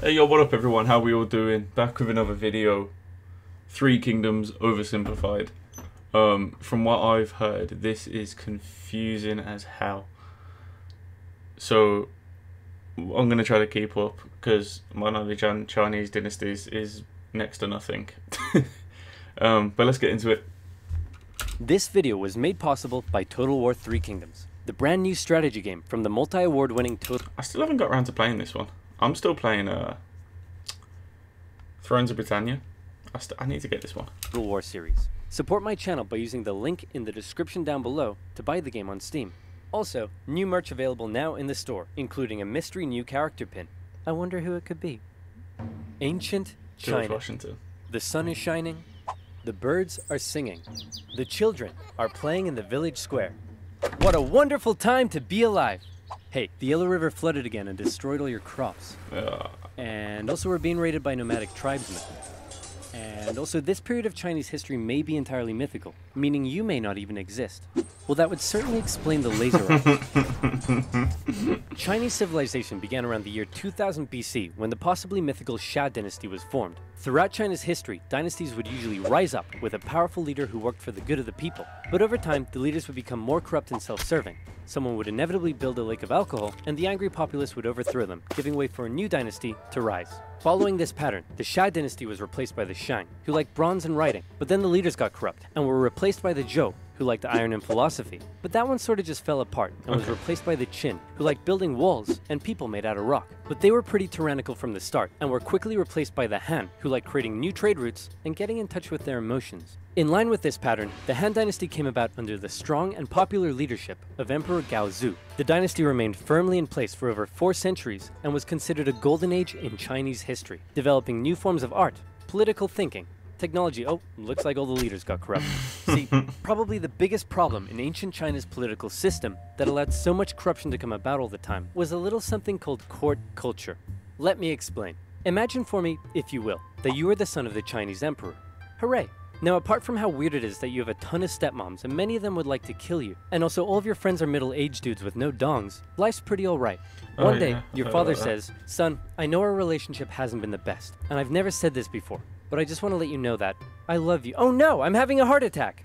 Hey yo, what up everyone? How we all doing? Back with another video. Three Kingdoms oversimplified. Um, from what I've heard, this is confusing as hell. So, I'm gonna try to keep up because my knowledge on Chinese dynasties is next to nothing. um, but let's get into it. This video was made possible by Total War 3 Kingdoms, the brand new strategy game from the multi-award winning Total I still haven't got around to playing this one. I'm still playing uh, Thrones of Britannia. I, st- I need to get this one. War series. Support my channel by using the link in the description down below to buy the game on Steam. Also, new merch available now in the store, including a mystery new character pin. I wonder who it could be. Ancient China. Washington. The sun is shining. The birds are singing. The children are playing in the village square. What a wonderful time to be alive! Hey, the Yellow River flooded again and destroyed all your crops. Uh, And also, we're being raided by nomadic tribesmen. And also, this period of Chinese history may be entirely mythical, meaning you may not even exist. Well, that would certainly explain the laser eyes. Chinese civilization began around the year 2000 BC when the possibly mythical Xia dynasty was formed. Throughout China's history, dynasties would usually rise up with a powerful leader who worked for the good of the people. But over time, the leaders would become more corrupt and self serving. Someone would inevitably build a lake of alcohol, and the angry populace would overthrow them, giving way for a new dynasty to rise. Following this pattern, the Xia dynasty was replaced by the Shang, who liked bronze and writing, but then the leaders got corrupt, and were replaced by the Zhou, who liked iron and philosophy. But that one sort of just fell apart and was replaced by the Qin, who liked building walls and people made out of rock. But they were pretty tyrannical from the start and were quickly replaced by the Han, who liked creating new trade routes and getting in touch with their emotions. In line with this pattern, the Han dynasty came about under the strong and popular leadership of Emperor Gaozu. The dynasty remained firmly in place for over four centuries and was considered a golden age in Chinese history, developing new forms of art, political thinking, Technology. Oh, looks like all the leaders got corrupt. See, probably the biggest problem in ancient China's political system that allowed so much corruption to come about all the time was a little something called court culture. Let me explain. Imagine for me, if you will, that you are the son of the Chinese emperor. Hooray! Now, apart from how weird it is that you have a ton of stepmoms and many of them would like to kill you, and also all of your friends are middle aged dudes with no dongs, life's pretty alright. Oh, One day, yeah, your father says, Son, I know our relationship hasn't been the best, and I've never said this before, but I just want to let you know that I love you. Oh no, I'm having a heart attack!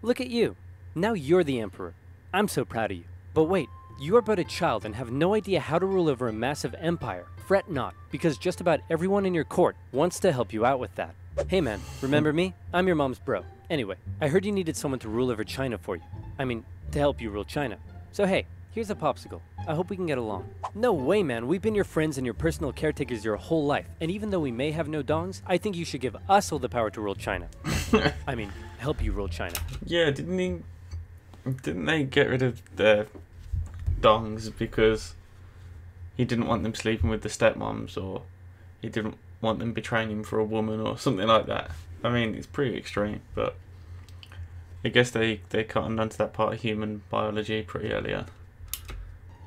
Look at you. Now you're the emperor. I'm so proud of you. But wait, you are but a child and have no idea how to rule over a massive empire. Fret not, because just about everyone in your court wants to help you out with that. Hey man, remember me? I'm your mom's bro. Anyway, I heard you needed someone to rule over China for you. I mean, to help you rule China. So hey, here's a popsicle. I hope we can get along. No way, man. We've been your friends and your personal caretakers your whole life. And even though we may have no dongs, I think you should give us all the power to rule China. I mean, help you rule China. yeah, didn't he? Didn't they get rid of the dongs because he didn't want them sleeping with the stepmoms, or he didn't want them betraying him for a woman, or something like that? I mean, it's pretty extreme, but I guess they they cottoned onto that part of human biology pretty early on.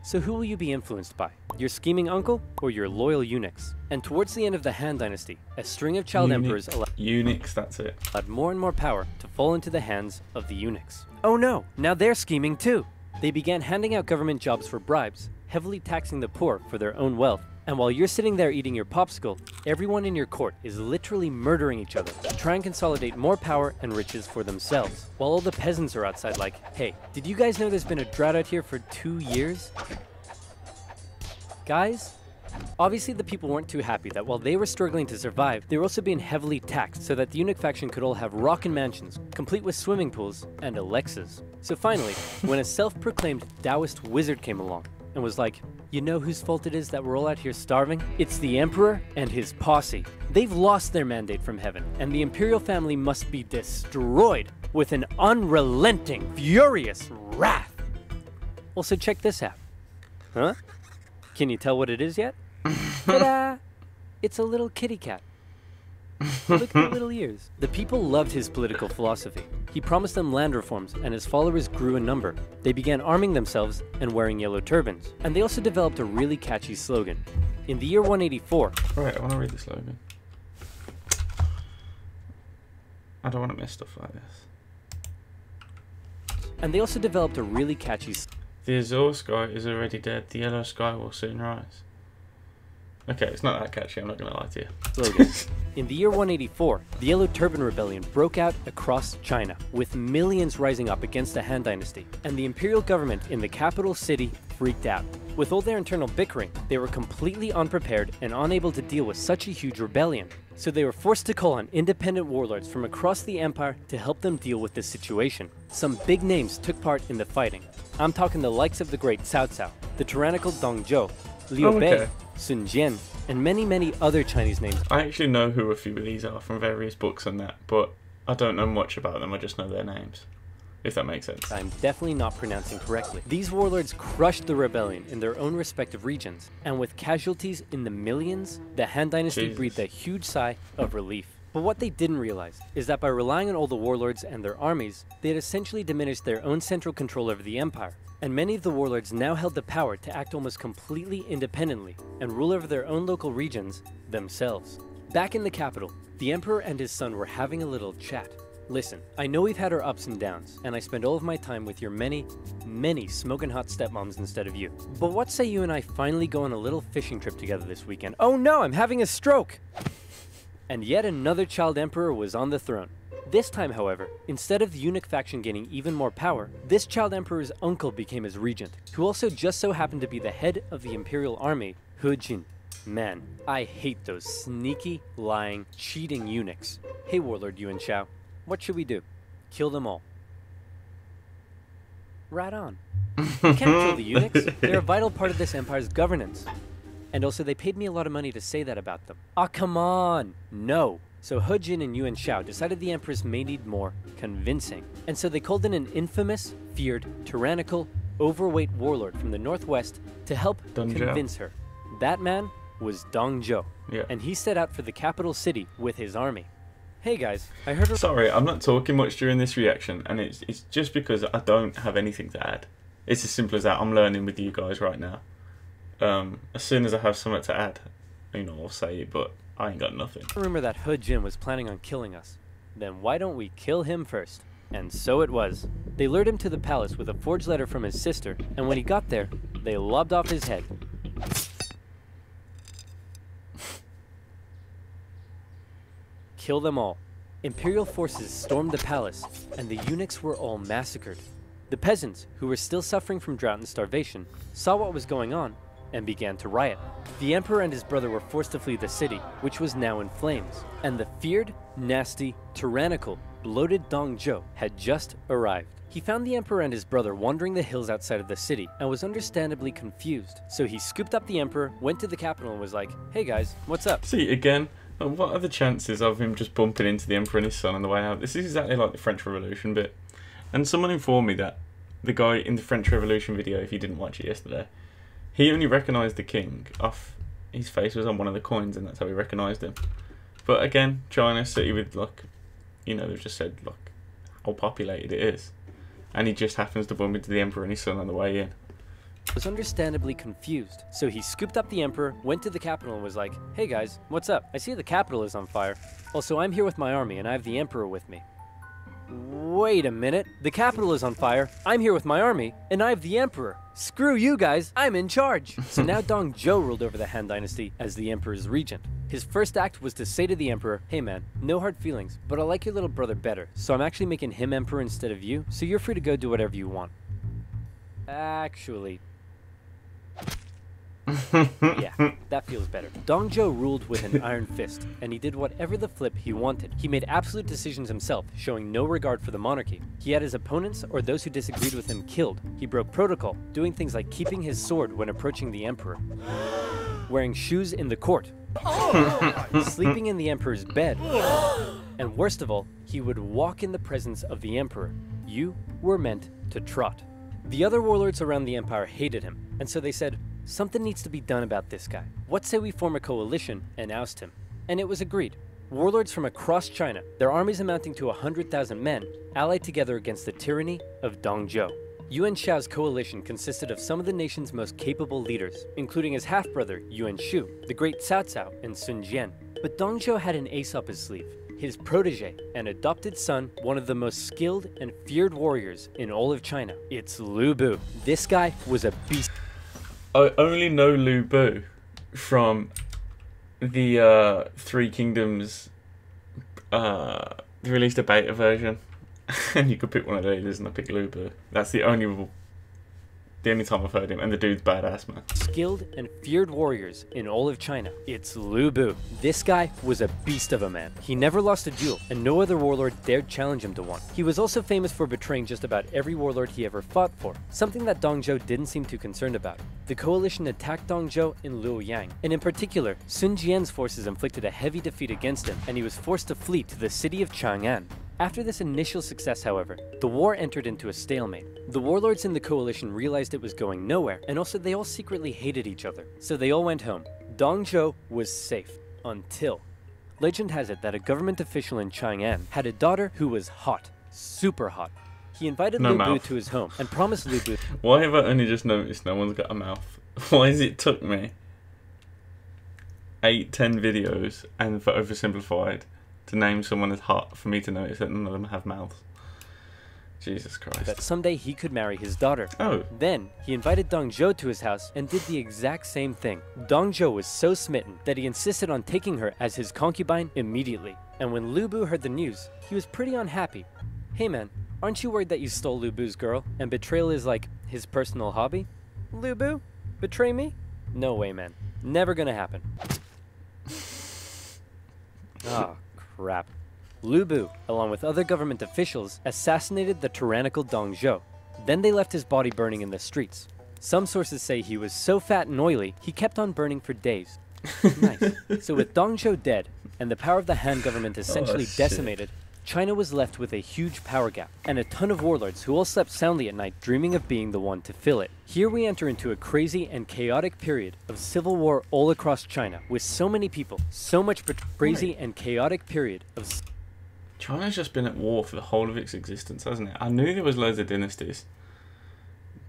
So who will you be influenced by? Your scheming uncle or your loyal eunuchs? And towards the end of the Han dynasty, a string of child Eunuch- emperors allo- eunuchs, that's it. allowed more and more power to fall into the hands of the eunuchs. Oh no, now they're scheming too. They began handing out government jobs for bribes, heavily taxing the poor for their own wealth. And while you're sitting there eating your popsicle, everyone in your court is literally murdering each other to try and consolidate more power and riches for themselves. While all the peasants are outside like, hey, did you guys know there's been a drought out here for two years? Guys, Obviously, the people weren't too happy that while they were struggling to survive, they were also being heavily taxed so that the eunuch faction could all have rockin' mansions, complete with swimming pools and Alexas. So finally, when a self proclaimed Taoist wizard came along and was like, You know whose fault it is that we're all out here starving? It's the Emperor and his posse. They've lost their mandate from heaven, and the Imperial family must be destroyed with an unrelenting, furious wrath. Also, check this out. Huh? Can you tell what it is yet? Ta-da! It's a little kitty cat. Look at the little ears. The people loved his political philosophy. He promised them land reforms, and his followers grew in number. They began arming themselves and wearing yellow turbans. And they also developed a really catchy slogan. In the year 184, Right, I want to read the slogan. I don't want to miss stuff like this. and they also developed a really catchy The azure sky is already dead. The yellow sky will soon rise. Okay, it's not that catchy. I'm not gonna lie to you. slogan. In the year 184, the Yellow Turban Rebellion broke out across China, with millions rising up against the Han Dynasty, and the imperial government in the capital city freaked out. With all their internal bickering, they were completely unprepared and unable to deal with such a huge rebellion. So they were forced to call on independent warlords from across the empire to help them deal with this situation. Some big names took part in the fighting. I'm talking the likes of the great Cao Cao, the tyrannical Dong Zhuo, Liu Oh, Bei, okay. Sun Jian, and many, many other Chinese names I actually know who a few of these are from various books and that, but I don't know much about them. I just know their names, if that makes sense. I'm definitely not pronouncing correctly. These warlords crushed the rebellion in their own respective regions, and with casualties in the millions, the Han Dynasty Jesus. breathed a huge sigh of relief. But what they didn't realize is that by relying on all the warlords and their armies, they had essentially diminished their own central control over the empire. And many of the warlords now held the power to act almost completely independently and rule over their own local regions themselves. Back in the capital, the emperor and his son were having a little chat. Listen, I know we've had our ups and downs, and I spend all of my time with your many, many smoking hot stepmoms instead of you. But what say you and I finally go on a little fishing trip together this weekend? Oh no, I'm having a stroke! And yet another child emperor was on the throne. This time, however, instead of the eunuch faction gaining even more power, this child emperor's uncle became his regent, who also just so happened to be the head of the imperial army, He Jin. Man, I hate those sneaky, lying, cheating eunuchs. Hey, Warlord Yuan Shao, what should we do? Kill them all. Right on. We can't kill the eunuchs. They're a vital part of this empire's governance. And also, they paid me a lot of money to say that about them. Ah, come on! No! So He Jin and Yuan Shao decided the Empress may need more convincing. And so they called in an infamous, feared, tyrannical, overweight warlord from the northwest to help Dong convince her. That man was Dong Zhuo. Yeah. And he set out for the capital city with his army. Hey guys, I heard a Sorry, I'm not talking much during this reaction, and it's it's just because I don't have anything to add. It's as simple as that. I'm learning with you guys right now. Um, as soon as I have something to add, you know, I'll say it, but I ain't got nothing. rumor that He Jin was planning on killing us. Then why don't we kill him first? And so it was. They lured him to the palace with a forged letter from his sister, and when he got there, they lobbed off his head. Kill them all. Imperial forces stormed the palace, and the eunuchs were all massacred. The peasants, who were still suffering from drought and starvation, saw what was going on and began to riot. The emperor and his brother were forced to flee the city, which was now in flames, and the feared, nasty, tyrannical, bloated Dong Zhuo had just arrived. He found the emperor and his brother wandering the hills outside of the city and was understandably confused. So he scooped up the emperor, went to the capital, and was like, Hey guys, what's up? See again. What are the chances of him just bumping into the emperor and his son on the way out? This is exactly like the French Revolution bit. And someone informed me that the guy in the French Revolution video, if you didn't watch it yesterday, he only recognised the king off his face was on one of the coins, and that's how he recognised him. But again, China city with like, you know, they've just said look how populated it is, and he just happens to bump into the emperor and his son on the way in. was understandably confused. So he scooped up the emperor, went to the capital, and was like, Hey guys, what's up? I see the capital is on fire. Also, I'm here with my army, and I have the emperor with me. Wait a minute. The capital is on fire. I'm here with my army, and I have the emperor. Screw you guys. I'm in charge. so now Dong Zhuo ruled over the Han Dynasty as the emperor's regent. His first act was to say to the emperor, Hey man, no hard feelings, but I like your little brother better, so I'm actually making him emperor instead of you, so you're free to go do whatever you want. Actually, yeah, that feels better. Dong Zhuo ruled with an iron fist, and he did whatever the flip he wanted. He made absolute decisions himself, showing no regard for the monarchy. He had his opponents or those who disagreed with him killed. He broke protocol, doing things like keeping his sword when approaching the emperor, wearing shoes in the court, oh. sleeping in the emperor's bed, and worst of all, he would walk in the presence of the emperor. You were meant to trot. The other warlords around the empire hated him, and so they said, Something needs to be done about this guy. What say we form a coalition and oust him? And it was agreed. Warlords from across China, their armies amounting to 100,000 men, allied together against the tyranny of Dong Zhuo. Yuan Shao's coalition consisted of some of the nation's most capable leaders, including his half-brother Yuan Shu, the great Cao Cao, and Sun Jian. But Dong Zhuo had an ace up his sleeve, his protege and adopted son, one of the most skilled and feared warriors in all of China. It's Lu Bu. This guy was a beast. I only know Lu Bu from the uh, Three Kingdoms uh, released a beta version, and you could pick one of the leaders, and I picked Lu Bu. That's the only the only time I've heard him, and the dude's badass, man. Skilled and feared warriors in all of China. It's Lu Bu. This guy was a beast of a man. He never lost a duel, and no other warlord dared challenge him to one. He was also famous for betraying just about every warlord he ever fought for, something that Dong Zhuo didn't seem too concerned about. The coalition attacked Dong Zhuo in Luoyang, and in particular, Sun Jian's forces inflicted a heavy defeat against him, and he was forced to flee to the city of Chang'an. After this initial success, however, the war entered into a stalemate. The warlords in the coalition realized it was going nowhere, and also they all secretly hated each other. So they all went home. Dong Zhuo was safe. Until. Legend has it that a government official in Chang'an had a daughter who was hot. Super hot. He invited No Lu Bu to his home and promised Lu Bu Why have I only just noticed no one's got a mouth? Why has it took me eight, ten videos and for oversimplified to name someone as hot for me to notice that none of them have mouths? Jesus Christ. that someday he could marry his daughter. Oh, Then, he invited Dong Zhuo to his house and did the exact same thing. Dong Zhuo was so smitten that he insisted on taking her as his concubine immediately. And when Lu Bu heard the news, he was pretty unhappy. Hey man, aren't you worried that you stole Lu Bu's girl and betrayal is like his personal hobby? Lu Bu? Betray me? No way, man. Never gonna happen. Oh, crap. Lu Bu, along with other government officials, assassinated the tyrannical Dong Zhuo. Then they left his body burning in the streets. Some sources say he was so fat and oily, he kept on burning for days. nice. So with Dong Zhuo dead, and the power of the Han government oh, essentially shit. decimated, China was left with a huge power gap, and a ton of warlords who all slept soundly at night dreaming of being the one to fill it. Here we enter into a crazy and chaotic period of civil war all across China, with so many people, so much crazy and chaotic period of China's just been at war for the whole of its existence, hasn't it? I knew there was loads of dynasties,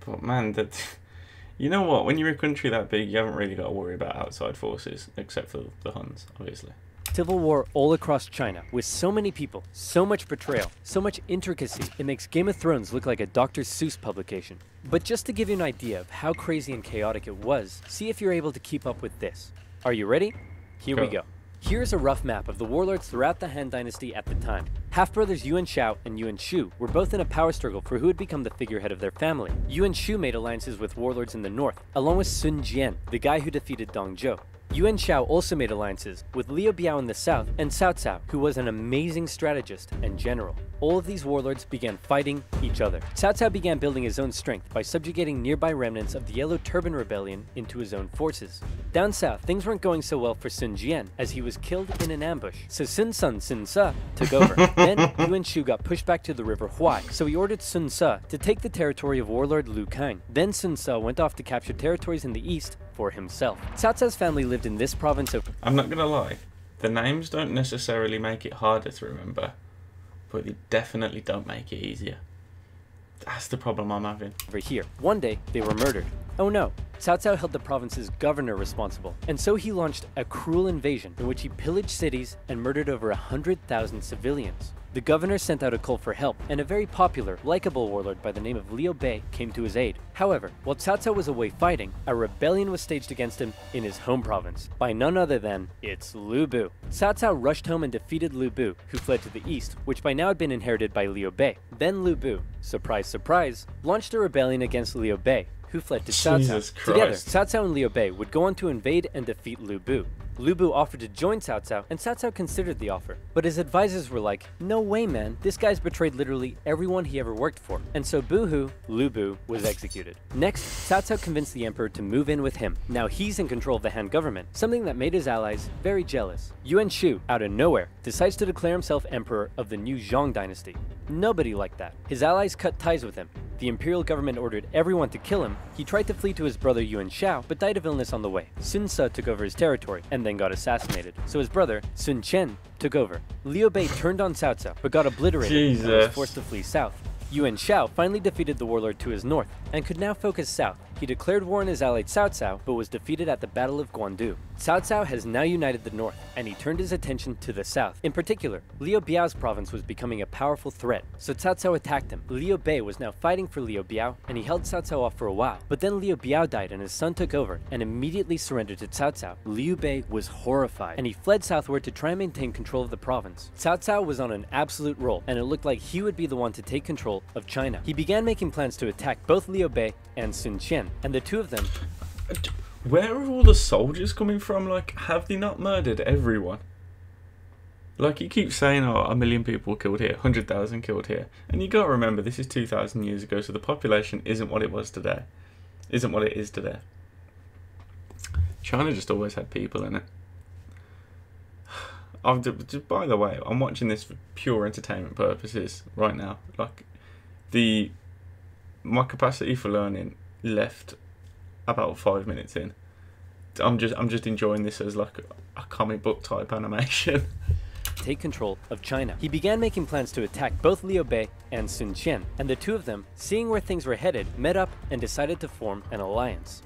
but man, that you know what? When you're a country that big, you haven't really got to worry about outside forces, except for the Huns, obviously. Civil war all across China, with so many people, so much betrayal, so much intricacy, it makes Game of Thrones look like a Dr. Seuss publication. But just to give you an idea of how crazy and chaotic it was, see if you're able to keep up with this. Are you ready? Here we Go. Here's a rough map of the warlords throughout the Han Dynasty at the time. Half brothers Yuan Shao and Yuan Shu were both in a power struggle for who would become the figurehead of their family. Yuan Shu made alliances with warlords in the north, along with Sun Jian, the guy who defeated Dong Zhuo. Yuan Shao also made alliances with Liu Biao in the south and Cao Cao, who was an amazing strategist and general. All of these warlords began fighting each other. Cao Cao began building his own strength by subjugating nearby remnants of the Yellow Turban Rebellion into his own forces. Down south, things weren't going so well for Sun Jian, as he was killed in an ambush. So Sun Sun Sun Ce took over. then Yuan Shu got pushed back to the river Huai, so he ordered Sun Ce to take the territory of warlord Lu Kang. Then Sun Ce went off to capture territories in the east for himself. Cao Cao's family lived in this province of I'm not gonna lie, the names don't necessarily make it harder to remember, but they definitely don't make it easier. That's the problem I'm having. over here. One day, they were murdered. Oh no, Cao Cao held the province's governor responsible, and so he launched a cruel invasion in which he pillaged cities and murdered over a hundred thousand civilians. The governor sent out a call for help, and a very popular, likable warlord by the name of Liu Bei came to his aid. However, while Cao Cao was away fighting, a rebellion was staged against him in his home province by none other than it's Lu Bu. Cao Cao rushed home and defeated Lu Bu, who fled to the east, which by now had been inherited by Liu Bei. Then Lu Bu, surprise surprise, launched a rebellion against Liu Bei, who fled to Cao Cao. Together, Cao Cao and Liu Bei would go on to invade and defeat Lu Bu. Lu Bu offered to join Cao Cao, and Cao Cao considered the offer. But his advisors were like, no way, man. This guy's betrayed literally everyone he ever worked for. And so Boohoo, Lu Bu, was executed. Next, Cao Cao convinced the emperor to move in with him. Now he's in control of the Han government, something that made his allies very jealous. Yuan Shu, out of nowhere, decides to declare himself emperor of the new Zhang dynasty. Nobody liked that. His allies cut ties with him. The imperial government ordered everyone to kill him. He tried to flee to his brother Yuan Shao, but died of illness on the way. Sun Ce took over his territory and then got assassinated. So his brother, Sun Quan, took over. Liu Bei turned on Cao Cao, but got obliterated and was forced to flee south. Yuan Shao finally defeated the warlord to his north and could now focus south, He declared war on his ally Cao Cao, but was defeated at the Battle of Guandu. Cao Cao has now united the north, and he turned his attention to the south. In particular, Liu Biao's province was becoming a powerful threat, so Cao Cao attacked him. Liu Bei was now fighting for Liu Biao, and he held Cao Cao off for a while. But then Liu Biao died and his son took over, and immediately surrendered to Cao Cao. Liu Bei was horrified, and he fled southward to try and maintain control of the province. Cao Cao was on an absolute roll, and it looked like he would be the one to take control of China. He began making plans to attack both Liu Bei and Sun Quan, and the two of them Where are all the soldiers coming from? Like, have they not murdered everyone? Like, you keep saying, oh, a million people killed here, 100,000 killed here. And you gotta remember, this is 2,000 years ago, so the population isn't what it was today. Isn't what it is today. China just always had people in it. By the way, I'm watching this for pure entertainment purposes right now. Like, the my capacity for learning left about five minutes in. I'm just I'm just enjoying this as like a, comic book type animation. take control of China. He began making plans to attack both Liu Bei and Sun Quan, and the two of them, seeing where things were headed, met up and decided to form an alliance.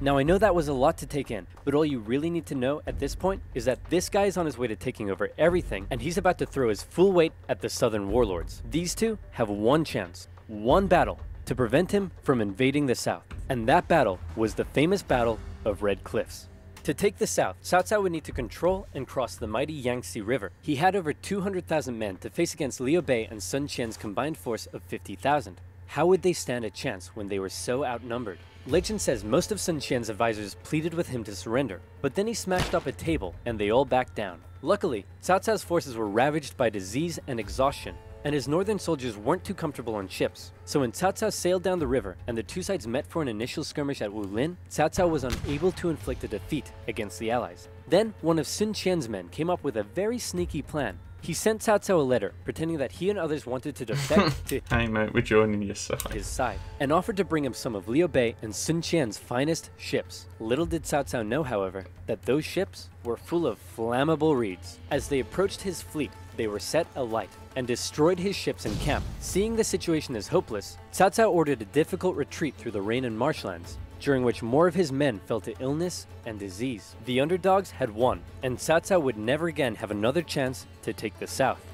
Now I know that was a lot to take in, but all you really need to know at this point is that this guy is on his way to taking over everything and he's about to throw his full weight at the southern warlords. These two have one chance, one battle, to prevent him from invading the south. And that battle was the famous Battle of Red Cliffs. To take the south, Cao Cao would need to control and cross the mighty Yangtze River. He had over 200,000 men to face against Liu Bei and Sun Quan's combined force of 50,000. How would they stand a chance when they were so outnumbered? Legend says most of Sun Quan's advisors pleaded with him to surrender, but then he smashed up a table and they all backed down. Luckily, Cao Cao's forces were ravaged by disease and exhaustion, and his northern soldiers weren't too comfortable on ships. So when Cao Cao sailed down the river and the two sides met for an initial skirmish at Wulin, Cao Cao was unable to inflict a defeat against the allies. Then, one of Sun Quan's men came up with a very sneaky plan. He sent Cao Cao a letter, pretending that he and others wanted to defect to hey mate, we're joining your side. his side, and offered to bring him some of Liu Bei and Sun Quan's finest ships. Little did Cao Cao know, however, that those ships were full of flammable reeds. As they approached his fleet, they were set alight and destroyed his ships and camp. Seeing the situation as hopeless, Cao Cao ordered a difficult retreat through the rain and marshlands, during which more of his men fell to illness and disease. The underdogs had won, and Cao would never again have another chance to take the south.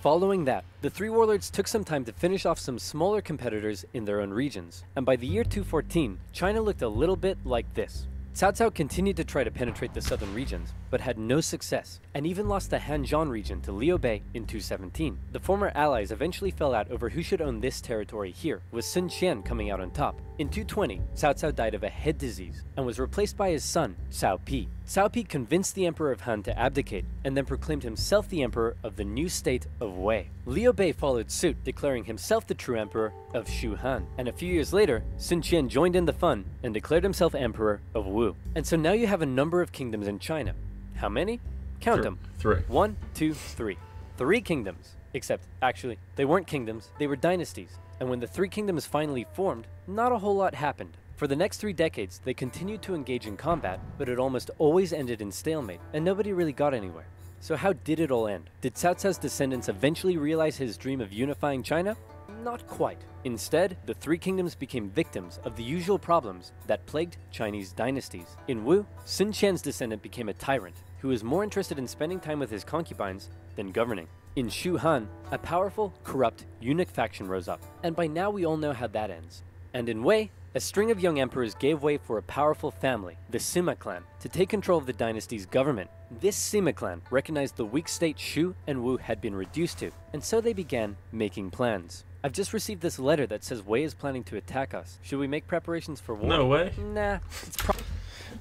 Following that, the three warlords took some time to finish off some smaller competitors in their own regions, and by the year 214, China looked a little bit like this. Cao Cao continued to try to penetrate the southern regions, but had no success, and even lost the Hanzhong region to Liu Bei in 217. The former allies eventually fell out over who should own this territory here, with Sun Quan coming out on top. In 220, Cao Cao died of a head disease, and was replaced by his son, Cao Pi. Cao Pi convinced the Emperor of Han to abdicate, and then proclaimed himself the Emperor of the new state of Wei. Liu Bei followed suit, declaring himself the true Emperor of Shu Han. And a few years later, Sun Quan joined in the fun and declared himself Emperor of Wu. And so now you have a number of kingdoms in China. How many? Count Thr- them. Three. One, two, three. Three kingdoms. Except, actually, they weren't kingdoms, they were dynasties. And when the three kingdoms finally formed, not a whole lot happened. For the next three decades, they continued to engage in combat, but it almost always ended in stalemate, and nobody really got anywhere. So how did it all end? Did Cao Cao's descendants eventually realize his dream of unifying China? Not quite. Instead, the three kingdoms became victims of the usual problems that plagued Chinese dynasties. In Wu, Sun Quan's descendant became a tyrant who was more interested in spending time with his concubines than governing. In Shu Han, a powerful, corrupt, eunuch faction rose up, and by now we all know how that ends. And in Wei, a string of young emperors gave way for a powerful family, the Sima clan, to take control of the dynasty's government. This Sima clan recognized the weak state Shu and Wu had been reduced to, and so they began making plans. I've just received this letter that says Wei is planning to attack us. Should we make preparations for war? No way. Nah, it's pro-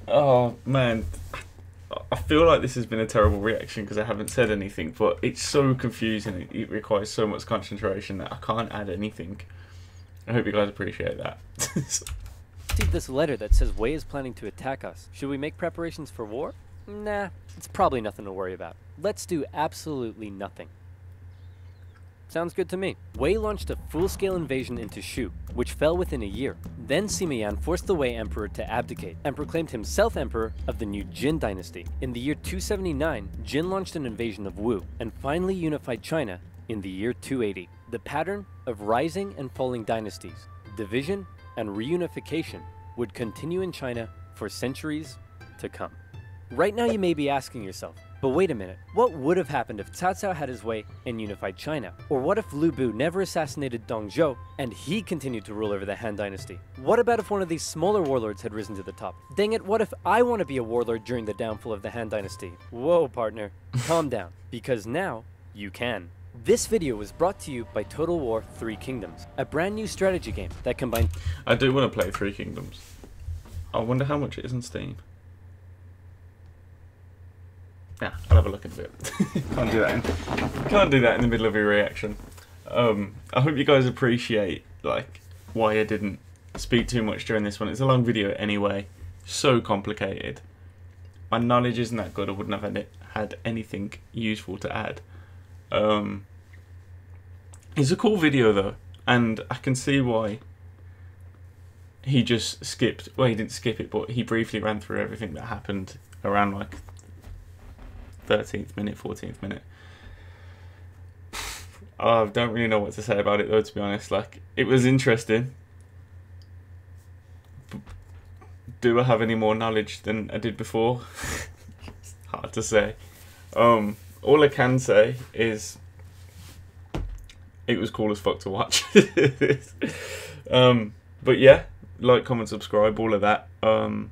Oh man, I feel like this has been a terrible reaction because I haven't said anything, but it's so confusing. It, requires so much concentration that I can't add anything. I hope you guys appreciate that. received this letter that says Wei is planning to attack us. Should we make preparations for war? Nah, it's probably nothing to worry about. Let's do absolutely nothing. Sounds good to me. Wei launched a full-scale invasion into Shu, which fell within a year. Then Sima Yan forced the Wei emperor to abdicate and proclaimed himself emperor of the new Jin dynasty. In the year 279, Jin launched an invasion of Wu and finally unified China in the year 280. The pattern of rising and falling dynasties, division and reunification would continue in China for centuries to come. Right now, you may be asking yourself, but wait a minute, what would have happened if Cao Cao had his way and unified China? Or what if Lu Bu never assassinated Dong Zhuo and he continued to rule over the Han Dynasty? What about if one of these smaller warlords had risen to the top? Dang it, what if I want to be a warlord during the downfall of the Han Dynasty? Whoa, partner, calm down, because now you can. This video was brought to you by Total War Three Kingdoms, a brand new strategy game that combines I do want to play Three Kingdoms. I wonder how much it is on Steam. Yeah, I'll have a look into it. can't do that. In, can't do that in the middle of a reaction. Um, I hope you guys appreciate like why I didn't speak too much during this one. It's a long video anyway. So complicated. My knowledge isn't that good. I wouldn't have had, had anything useful to add. Um, it's a cool video though, and I can see why he just skipped. Well, he didn't skip it, but he briefly ran through everything that happened around like thirteenth minute, fourteenth minute. I don't really know what to say about it though. To be honest, like it was interesting. Do I have any more knowledge than I did before? hard to say. Um, all I can say is it was cool as fuck to watch. um, but yeah, like, comment, subscribe, all of that. Um,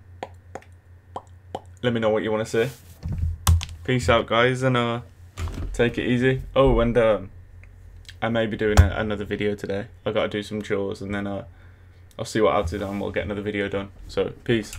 let me know what you want to see. Peace out, guys, and uh, take it easy. Oh, and um, I may be doing a, another video today. I got to do some chores, and then uh, I'll see what else is on. We'll get another video done. So, peace.